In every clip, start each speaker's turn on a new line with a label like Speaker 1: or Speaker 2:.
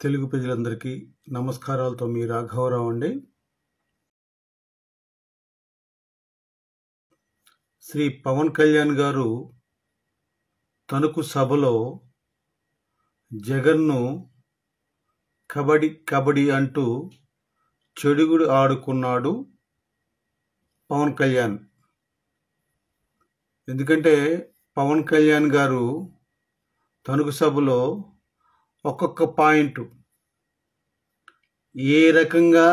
Speaker 1: తెలుగు ప్రజలందరికీ నమస్కారాలతో మీ రాఘవరావు అండి. శ్రీ పవన్ కళ్యాణ్ గారు తణుకు సభలో జగన్ను కబడ్డీ కబడ్డీ అంటూ చెడుగుడు ఆడుకున్నాడు పవన్ కళ్యాణ్. ఎందుకంటే పవన్ కళ్యాణ్ గారు తణుకు సభలో ఒక్కొక్క పాయింట్. ఏ రకంగా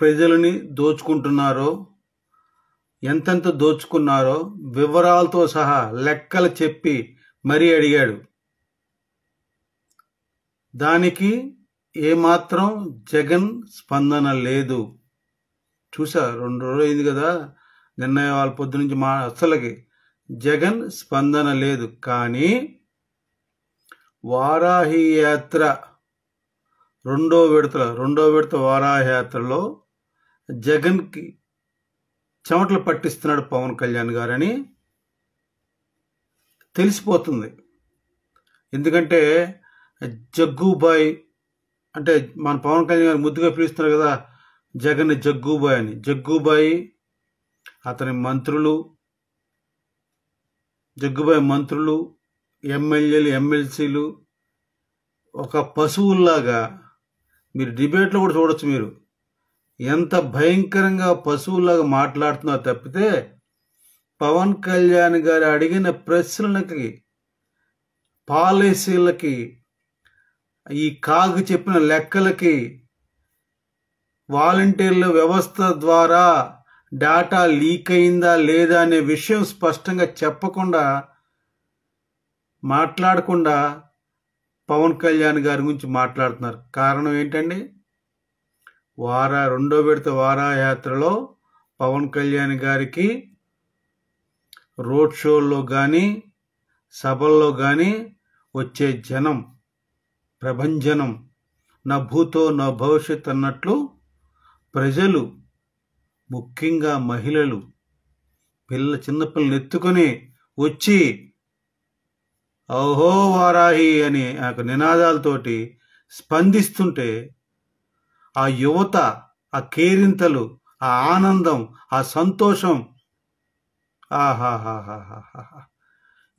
Speaker 1: ప్రజలని దోచుకుంటున్నారో ఎంతెంత దోచుకున్నారో వివరాలతో సహా లెక్కలు చెప్పి మరీ అడిగాడు. దానికి ఏమాత్రం జగన్ స్పందన లేదు. చూసా రెండు రోజులు అయింది కదా నిన్న వాళ్ళ పొద్దు నుంచి మా అసలకి జగన్ స్పందన లేదు. కానీ వారాహి యాత్ర రెండో విడతల రెండో విడత వారాహి యాత్రలో జగన్కి చెమటలు పట్టిస్తున్నాడు పవన్ కళ్యాణ్ గారని తెలిసిపోతుంది. ఎందుకంటే జగ్గుబాయ్ అంటే మన పవన్ కళ్యాణ్ గారు ముద్దుగా పిలుస్తున్నారు కదా జగన్ జగ్గుబాయ్ అని. జగ్గుబాయి అతని మంత్రులు జగ్గుబాయ్ మంత్రులు ఎమ్మెల్యేలు ఎమ్మెల్సీలు ఒక పశువుల్లాగా మీరు డిబేట్లో కూడా చూడొచ్చు మీరు. ఎంత భయంకరంగా పశువుల్లాగా మాట్లాడుతున్నారు తప్పితే పవన్ కళ్యాణ్ గారు అడిగిన ప్రశ్నలకి పాలసీలకి ఈ కాగు చెప్పిన లెక్కలకి వాలంటీర్ల వ్యవస్థ ద్వారా డేటా లీక్ అయిందా లేదా అనే విషయం స్పష్టంగా చెప్పకుండా మాట్లాడకుండా పవన్ కళ్యాణ్ గారి గురించి మాట్లాడుతున్నారు. కారణం ఏంటండి? వారా రెండో విడత వారాయాత్రలో పవన్ కళ్యాణ్ గారికి రోడ్ షోల్లో కానీ సభల్లో కానీ వచ్చే జనం ప్రభంజనం నా భూతో నా భవిష్యత్ అన్నట్లు ప్రజలు ముఖ్యంగా మహిళలు పిల్ల చిన్నపిల్లలు ఎత్తుకొని వచ్చి ఓహో వారాహి అని ఆ యొక్క నినాదాలతోటి స్పందిస్తుంటే ఆ యువత ఆ కేరింతలు ఆ ఆనందం ఆ సంతోషం. ఆహాహాహాహా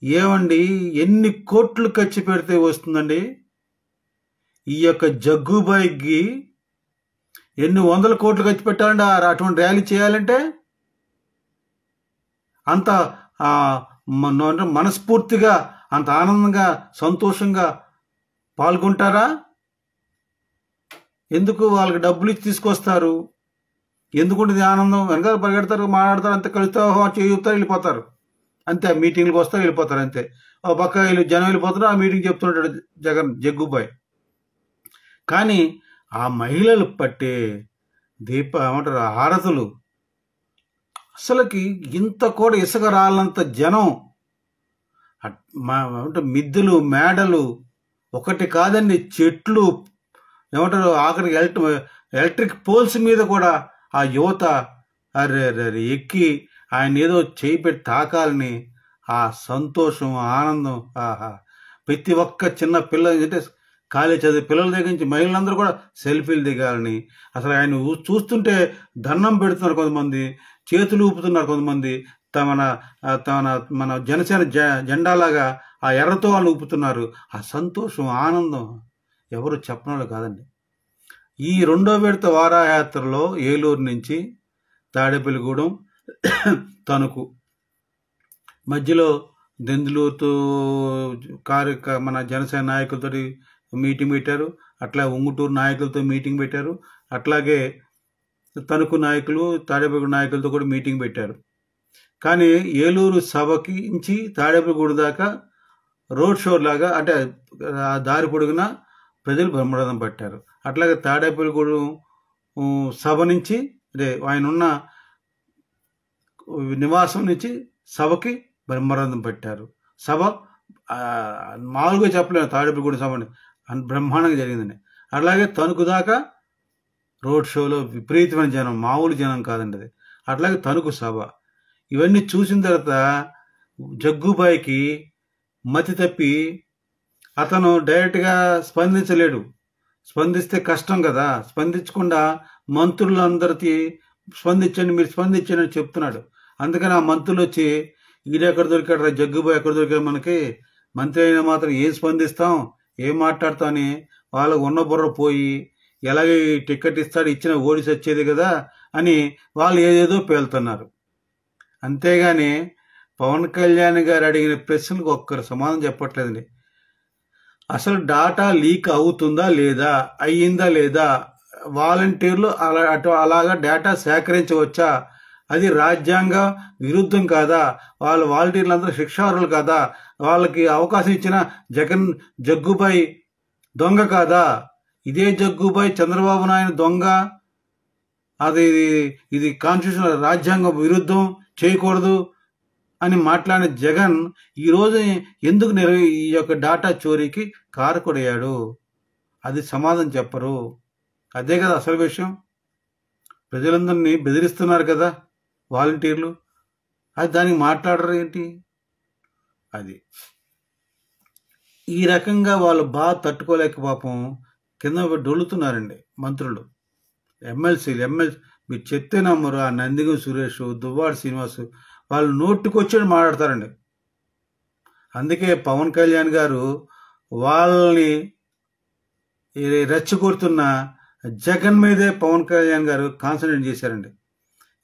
Speaker 1: ఏమండి ఎన్ని కోట్లు ఖర్చు పెడితే వస్తుందండి? ఈ యొక్క జగ్గుబాయికి ఎన్ని వందల కోట్లు ఖర్చు పెట్టాలండి ఆ- అటువంటి ర్యాలీ చేయాలంటే? అంత మన- మనస్ఫూర్తిగా అంత ఆనందంగా సంతోషంగా పాల్గొంటారా? ఎందుకు వాళ్ళకి డబ్బులు ఇచ్చి తీసుకొస్తారు? ఎందుకుంటుంది ఆనందం? వెనకాల పరిగెడతారు మాట్లాడతారు అంతే కలుస్తారు చేయుతారు వెళ్ళిపోతారు. అంతే ఆ మీటింగ్లకు వస్తారు వెళ్ళిపోతారు అంతే. ఓ పక్క వీళ్ళు జనం వెళ్ళిపోతారు ఆ మీటింగ్ చెప్తుంటాడు జగన్ జగ్గుబాయ్. కానీ ఆ మహిళలు పట్టే దీప ఏమంటారు ఆ హారతులు అసలుకి ఇంత కూడా ఇసుక రాలంత జనం అట్- మిద్దెలు మేడలు ఒకటి కాదండి చెట్లు. ఏమంటారు ఆఖరికి ఎలక్ట్ ఎలక్ట్రిక్ పోల్స్ మీద కూడా ఆ యువత అరే అరే ఎక్కి ఆయన ఏదో చేయి పెట్టి తాకాలని ఆ సంతోషం ఆనందం ఆహా. ప్రతి ఒక్క చిన్న పిల్ల అంటే కాలేజ్ చదివే పిల్లల దగ్గర నుంచి మహిళలందరూ కూడా సెల్ఫీలు దిగాలని. అసలు ఆయన చూస్తుంటే దండం పెడుతున్నారు కొంతమంది చేతులు ఊపుతున్నారు కొంతమంది తమన ఆ, తమన మన జనసేన జ- జెండాలాగా ఆ ఎర్రతో వాళ్ళు ఊపుతున్నారు ఆ సంతోషం ఆనందం ఎవరు చెప్పనోళ్ళు కాదండి. ఈ రెండో విడత వారాయాత్రలో ఏలూరు నుంచి తాడేపల్లిగూడెం తణుకు. మధ్యలో దెందులూరుతో కారు మన జనసేన నాయకులతో మీటింగ్ పెట్టారు. అట్లా ఉంగుటూరు నాయకులతో మీటింగ్ పెట్టారు. అట్లాగే తణుకు నాయకులు తాడేపల్లి నాయకులతో కూడా మీటింగ్ పెట్టారు. కానీ ఏలూరు సభకి నుంచి తాడేపల్లిగూడు దాకా రోడ్ షో లాగా అంటే ఆ దారి పొడుగున ప్రజలు బ్రహ్మరథం పట్టారు. అట్లాగే తాడేపల్లిగూడెం సభ నుంచి అదే ఆయన ఉన్న నివాసం నుంచి సభకి బ్రహ్మరథం పెట్టారు. సభ మామూలుగా చెప్పలేము తాడేపల్లిగూడెం సభ అని. బ్రహ్మాండంగా జరిగిందని. అట్లాగే తణుకు దాకా రోడ్ షోలో విపరీతమైన జనం మామూలు జనం కాదండి అది. అట్లాగే తణుకు సభ. ఇవన్నీ చూసిన తర్వాత జగ్గుబాయికి మతి తప్పి అతను డైరెక్ట్గా స్పందించలేడు. స్పందిస్తే కష్టం కదా. స్పందించకుండా మంత్రులందరికీ స్పందించండి మీరు స్పందించండి అని చెప్తున్నాడు. అందుకని ఆ మంత్రులు వచ్చి ఈడెక్కడ దొరికాడు రా జగ్గుబాయ్ ఎక్కడ దొరికాడు మనకి? మంత్రి అయినా మాత్రం ఏం స్పందిస్తాం? ఏం మాట్లాడతాం? అని వాళ్ళకు ఉన్న బుర్ర పోయి ఎలాగే ఈ టికెట్ ఇస్తాడు ఇచ్చిన ఓడిసి వచ్చేది కదా అని వాళ్ళు ఏదేదో పేలుతున్నారు. అంతేగాని పవన్ కళ్యాణ్ గారు అడిగిన ప్రశ్నలకు ఒక్కరు సమాధానం చెప్పట్లేదండి. అసలు డాటా లీక్ అవుతుందా లేదా? అయ్యిందా లేదా? వాలంటీర్లు అలా అటు అలాగా డేటా సేకరించవచ్చా? అది రాజ్యాంగ విరుద్ధం కాదా? వాళ్ళ వాలంటీర్లు అందరూ శిక్షార్హులు కాదా? వాళ్ళకి అవకాశం ఇచ్చిన జగన్ జగ్గుపై దొంగ కాదా? ఇదే జగ్గుపై చంద్రబాబు నాయుడు దొంగ? అది ఇది కాన్స్టిట్యూషన్ రాజ్యాంగ విరుద్ధం? చేయకూడదు అని మాట్లాడిన జగన్ ఈరోజు ఎందుకు నిర్వ ఈ యొక్క డాటా చోరీకి కారకుడయ్యాడు? అది సమాధానం చెప్పరు. అదే కదా అసలు విషయం. ప్రజలందరినీ బెదిరిస్తున్నారు కదా వాలంటీర్లు. అది దానికి మాట్లాడరు ఏంటి? అది. ఈ రకంగా వాళ్ళు బాగా తట్టుకోలేక పాపం కింద పడి డొలుతున్నారండి మంత్రులు. ఎమ్మెల్సీలు ఎమ్మెల్సీ మీరు చెప్తే నమ్మరు. ఆ నందిగం సురేష్ దువ్వాడు శ్రీనివాస్ వాళ్ళు నోటికొచ్చి మాట్లాడతారండి. అందుకే పవన్ కళ్యాణ్ గారు వాళ్ళని రెచ్చగొడుతున్న జగన్ మీదే పవన్ కళ్యాణ్ గారు కాన్సన్ట్రేట్ చేశారండి.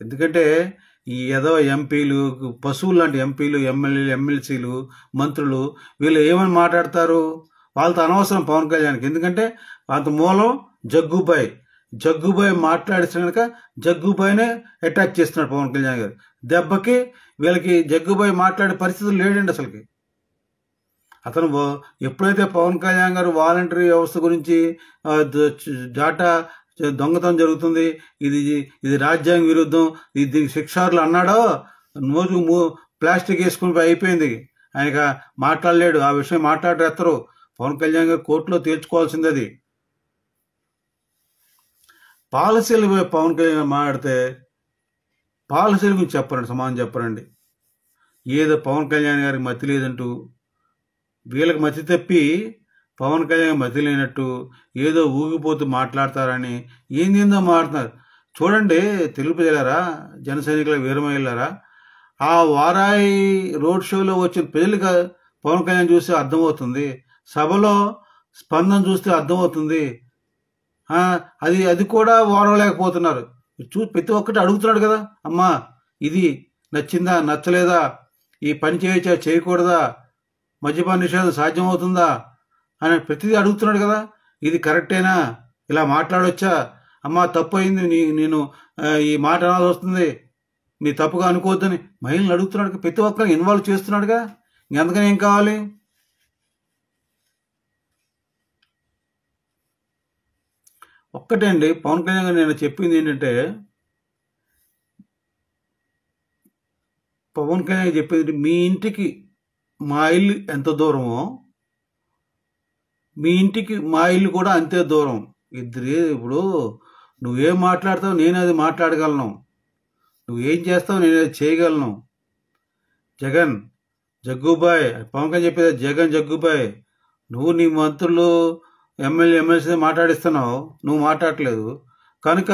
Speaker 1: ఎందుకంటే ఈ ఏదో ఎంపీలు పశువులు లాంటి ఎంపీలు ఎమ్మెల్యేలు ఎమ్మెల్సీలు మంత్రులు వీళ్ళు ఏమని మాట్లాడతారు? వాళ్ళతో అనవసరం పవన్ కళ్యాణ్కి. ఎందుకంటే అంత మూలం జగ్గుబాయ్. జగ్గుబాయ్ మాట్లాడిస్తే కనుక జగ్గుబాయ్నే అటాక్ చేస్తున్నాడు పవన్ కళ్యాణ్ గారు. దెబ్బకి వీళ్ళకి జగ్గుబాయ్ మాట్లాడే పరిస్థితులు లేడండి అసలుకి. అతను ఎప్పుడైతే పవన్ కళ్యాణ్ గారు వాలంటరీ వ్యవస్థ గురించి డాటా దొంగతనం జరుగుతుంది ఇది ఇది రాజ్యాంగ విరుద్ధం ఇది దీనికి శిక్షార్లు అన్నాడో రోజు ప్లాస్టిక్ వేసుకుని పోయి అయిపోయింది. ఆయనక మాట్లాడలేడు ఆ విషయం మాట్లాడేస్తారు పవన్ కళ్యాణ్ గారు కోర్టులో తేల్చుకోవాల్సింది అది. పాలసీలు పవన్ కళ్యాణ్ మాట్లాడితే పాలసీల గురించి చెప్పరండి సమాధానం చెప్పరండి. ఏదో పవన్ కళ్యాణ్ గారికి మతి లేదంటూ వీళ్ళకి మతి తప్పి పవన్ కళ్యాణ్ మతి లేనట్టు ఏదో ఊగిపోతూ మాట్లాడతారని ఏందేందో మాట్లాడుతున్నారు. చూడండి తెలుగు ప్రజలారా జన సైనికుల వీరమయ్యారా ఆ వారాయి రోడ్ షోలో వచ్చిన ప్రజలకు పవన్ కళ్యాణ్ చూస్తే అర్థమవుతుంది. సభలో స్పందన చూస్తే అర్థమవుతుంది. అది అది కూడా ఓరవలేకపోతున్నారు చూ ప్రతి ఒక్కటి అడుగుతున్నాడు కదా. అమ్మా ఇది నచ్చిందా నచ్చలేదా? ఈ పని చేయొచ్చా చేయకూడదా? మద్యపాన నిషేధం సాధ్యమవుతుందా? అని ప్రతిదీ అడుగుతున్నాడు కదా. ఇది కరెక్టేనా? ఇలా మాట్లాడొచ్చా? అమ్మా తప్పు అయింది నీ నేను ఈ మాట అనాల్సి వస్తుంది. మీ తప్పుగా అనుకోవద్దని. మహిళలు అడుగుతున్నాడు. ప్రతి ఒక్కరిని ఇన్వాల్వ్ చేస్తున్నాడుగా. ఎందుకని ఏం కావాలి? ఒక్కటే అండి పవన్ కళ్యాణ్ గారు నేను చెప్పింది ఏంటంటే పవన్ కళ్యాణ్ చెప్పింది మీ ఇంటికి మా ఇల్లు ఎంత దూరమో మీ ఇంటికి మా ఇల్లు కూడా అంతే దూరం. ఇద్దరు ఇప్పుడు నువ్వేం మాట్లాడతావు నేను అది మాట్లాడగలను. నువ్వేం చేస్తావు నేను అది చేయగలను. జగన్ జగ్గుబాయ్ పవన్ కళ్యాణ్ చెప్పేది జగన్ జగ్గుబాయ్ నువ్వు నీ మంత్రులు ఎమ్మెల్యే ఎమ్మెల్సీ మాట్లాడిస్తున్నావు. నువ్వు మాట్లాడట్లేదు. కనుక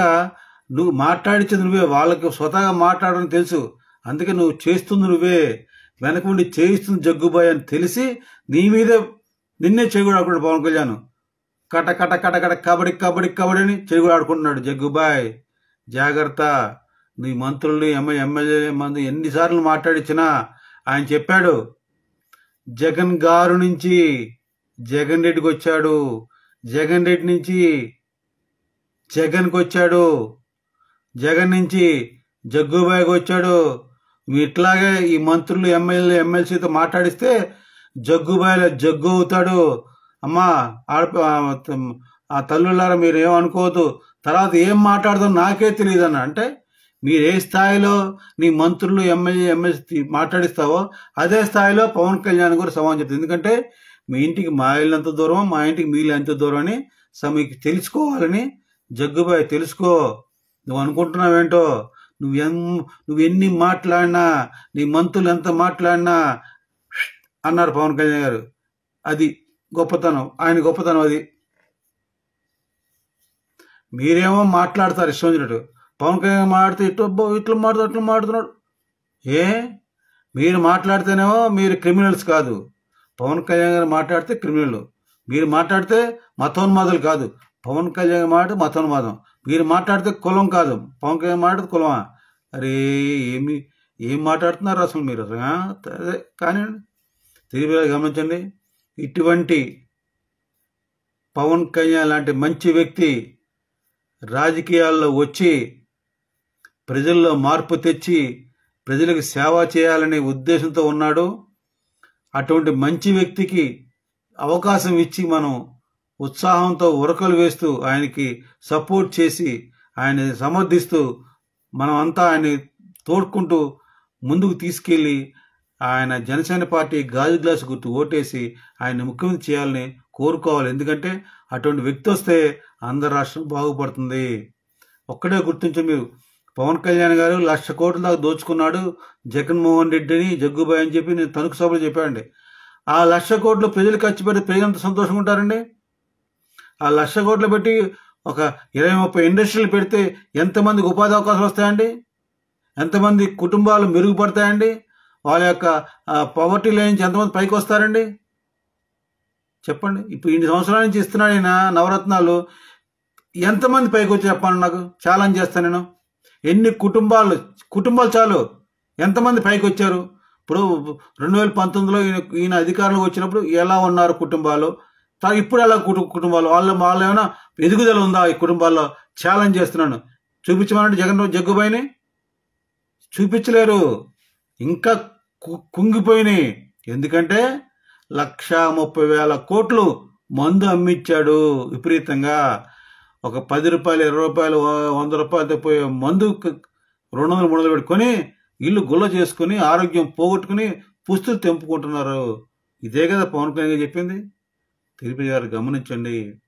Speaker 1: నువ్వు మాట్లాడించేది నువ్వే. వాళ్ళకి స్వతహాగా మాట్లాడడం తెలుసు. అందుకే నువ్వు చేస్తుంది నువ్వే. వెనక ఉండి చేయిస్తుంది జగ్గుబాయ్ అని తెలిసి నీ మీదే నిన్నే చెగుడు ఆడుకున్నాడు పవన్ కళ్యాణ్. కట కట కట కట కబడ్డీ కబడి కబడి అని చెగుడు ఆడుకుంటున్నాడు జగ్గుబాయ్. జాగ్రత్త. నీ మంత్రుల్ని ఎమ్మె ఎమ్మెల్యే మంది ఎన్నిసార్లు మాట్లాడించినా ఆయన చెప్పాడు. జగన్ గారు నుంచి జగన్ రెడ్డికి వచ్చాడు. జగన్ రెడ్డి నుంచి జగన్కి వచ్చాడు జగన్ నుంచి జగ్గుబాయికి వచ్చాడు. ఇట్లాగే ఈ మంత్రులు ఎమ్మెల్యే ఎమ్మెల్సీతో మాట్లాడిస్తే జగ్గుబాయిలో జగ్గు అవుతాడు. అమ్మా ఆడ ఆ తల్లులారా మీరు ఏమనుకోవద్దు తర్వాత ఏం మాట్లాడదో నాకే తెలియదు అన్న అంటే మీరు ఏ స్థాయిలో నీ మంత్రులు ఎమ్మెల్యే ఎమ్మెల్సీ మాట్లాడిస్తావో అదే స్థాయిలో పవన్ కళ్యాణ్ కూడా సమానం చెప్తుంది. ఎందుకంటే మీ ఇంటికి మా ఇల్లు దూరం మా ఇంటికి మీ ఎంత దూరం అని సో మీకు తెలుసుకోవాలని జగ్గుబాయ్ తెలుసుకో. నువ్వు అనుకుంటున్నావేంటో? నువ్వు నువ్వు ఎన్ని మాట్లాడినా నీ మంతులు ఎంత మాట్లాడినా అన్నారు పవన్ కళ్యాణ్ గారు. అది గొప్పతనం. ఆయన గొప్పతనం అది. మీరేమో మాట్లాడతారు ఇష్టం వచ్చినట్టు పవన్ కళ్యాణ్ మాట్లాడితే ఇటు ఇట్లా మాట్లాడు అట్లా మాట్లాడుతున్నాడు. ఏ? మీరు మాట్లాడితేనేమో మీరు క్రిమినల్స్ కాదు. పవన్ కళ్యాణ్ గారు మాట్లాడితే క్రిమినల్. మీరు మాట్లాడితే మతోన్మాదులు కాదు. పవన్ కళ్యాణ్ మాట మతోన్మాదం. మీరు మాట్లాడితే కులం కాదు. పవన్ కళ్యాణ్ మాట్లాడితే కులమా? అరే ఏమి ఏం మాట్లాడుతున్నారు అసలు మీరు? అసలు అదే కానివ్వండి తిరిగి గమనించండి. ఇటువంటి పవన్ కళ్యాణ్ లాంటి మంచి వ్యక్తి రాజకీయాల్లో వచ్చి ప్రజల్లో మార్పు తెచ్చి ప్రజలకు సేవ చేయాలనే ఉద్దేశంతో ఉన్నాడు. అటువంటి మంచి వ్యక్తికి అవకాశం ఇచ్చి మనం ఉత్సాహంతో ఉరకలు వేస్తూ ఆయనకి సపోర్ట్ చేసి ఆయన సమర్థిస్తూ మనం అంతా ఆయన్ని తోడ్కుంటూ ముందుకు తీసుకెళ్ళి ఆయన జనసేన పార్టీ గాజు గ్లాసు గుర్తు ఓటేసి ఆయన ముఖ్యమంత్రి చేయాలని కోరుకోవాలి. ఎందుకంటే అటువంటి వ్యక్తి వస్తే ఆంధ్ర రాష్ట్రం బాగుపడుతుంది. ఒక్కడే గుర్తించు మీరు పవన్ కళ్యాణ్ గారు లక్ష కోట్ల దాకా దోచుకున్నాడు జగన్మోహన్ రెడ్డిని జగ్గుబాయ్ అని చెప్పి నేను తణుకు సభలో చెప్పానండి. ఆ లక్ష కోట్లు ప్రజలు ఖర్చు పెడితే ప్రజలంత సంతోషంగా ఉంటారండి? ఆ లక్ష కోట్లు పెట్టి ఒక ఇరవై ముప్పై ఇండస్ట్రీలు పెడితే ఎంతమందికి ఉపాధి అవకాశాలు వస్తాయండి? ఎంతమంది కుటుంబాలు మెరుగుపడతాయండి? వాళ్ళ యొక్క పవర్టీ లేని ఎంతమంది పైకి వస్తారండి? చెప్పండి. ఇప్పుడు ఇన్ని సంవత్సరాల నుంచి ఇస్తున్నాడు నవరత్నాలు. ఎంతమంది పైకి వచ్చి చెప్పండి నాకు? ఛాలెంజ్ చేస్తాను నేను. ఎన్ని కుటుంబాలు కుటుంబాలు చాలు? ఎంతమంది పైకి వచ్చారు? ఇప్పుడు రెండు వేల పంతొమ్మిదిలో ఈయన ఈయన అధికారులకు వచ్చినప్పుడు ఎలా ఉన్నారు కుటుంబాలు? ఇప్పుడు ఎలా కుటుంబాలు? వాళ్ళ వాళ్ళు ఏమైనా ఎదుగుదల ఉందా ఈ కుటుంబాల్లో? ఛాలెంజ్ చేస్తున్నాను. చూపించమంటే జగన్ జగ్గుబాయిని చూపించలేరు. ఇంకా కు- కుంగిపోయినాయి. ఎందుకంటే లక్ష ముప్పై వేల కోట్లు మందు అమ్మిచ్చాడు విపరీతంగా. ఒక పది రూపాయలు ఇరవై రూపాయలు వంద రూపాయలతో పోయే మందు రెండు వందలు మూడు పెట్టుకొని ఇల్లు గుల్ల చేసుకుని ఆరోగ్యం పోగొట్టుకుని పుస్తులు తెంపుకుంటున్నారు. ఇదే కదా పవన్ కళ్యాణ్ గారు చెప్పింది. తిరుపతి గారు గమనించండి.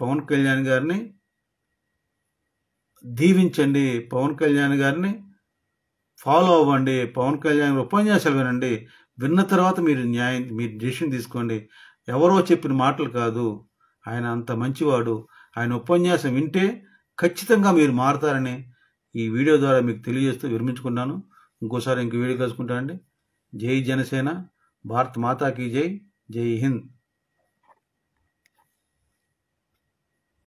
Speaker 1: పవన్ కళ్యాణ్ గారిని దీవించండి. పవన్ కళ్యాణ్ గారిని ఫాలో అవ్వండి. పవన్ కళ్యాణ్ ఉపన్యాసాలు వినండి. విన్న తర్వాత మీరు న్యాయం మీరు డిసిషన్ తీసుకోండి. ఎవరో చెప్పిన మాటలు కాదు. ఆయన అంత మంచివాడు. ఆయన ఉపన్యాసం వింటే ఖచ్చితంగా మీరు మారతారని ఈ వీడియో ద్వారా మీకు తెలియజేస్తూ విరమించుకున్నాను. ఇంకోసారి ఇంక వీడియో కలుసుకుంటానండి. జై జనసేన. భారత్ మాతాకి జై. జై హింద్.